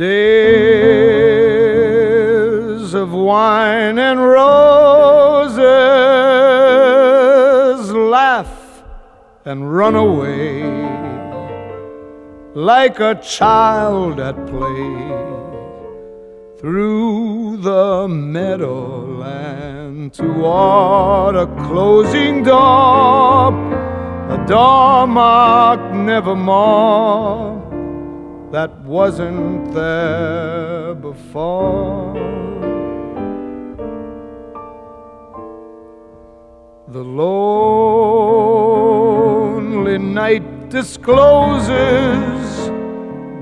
Days of wine and roses laugh and run away like a child at play through the meadowland toward a closing door, a door marked nevermore that wasn't there before. The lonely night discloses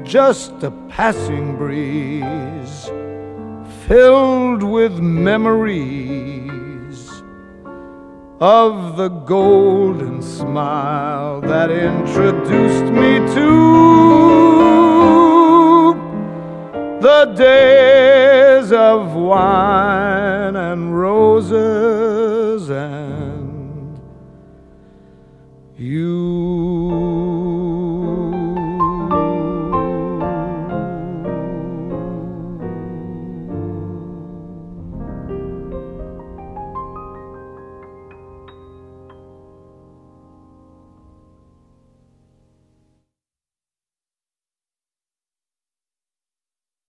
just a passing breeze filled with memories of the golden smile that introduced me to the days of wine and roses and you.